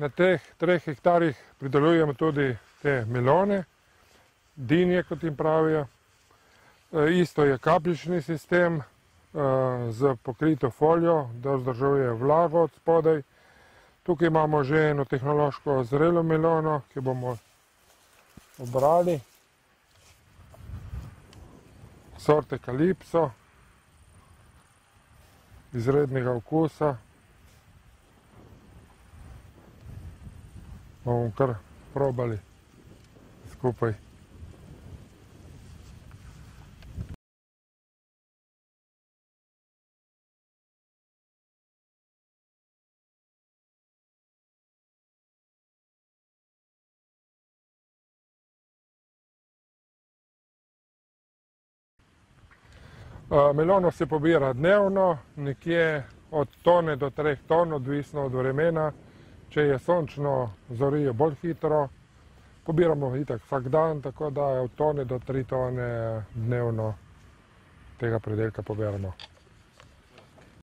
Na teh treh hektarjih pridelujemo tudi te melone, dinje, kot jim pravijo. E, isto je kapljični sistem e, z pokrito folijo, da vzdržuje vlago od spodaj. Tukaj imamo že eno tehnološko zrelo melono, ki bomo obrali. Sorte kalipso, izrednega okusa. Bomo kar probali skupaj. Melono se pobira dnevno, nekje od tone do treh ton, odvisno od vremena. Če je sončno, zorijo bolj hitro. Pobiramo itak vsak dan, tako da od tone do tri tone dnevno tega predelka pobiramo.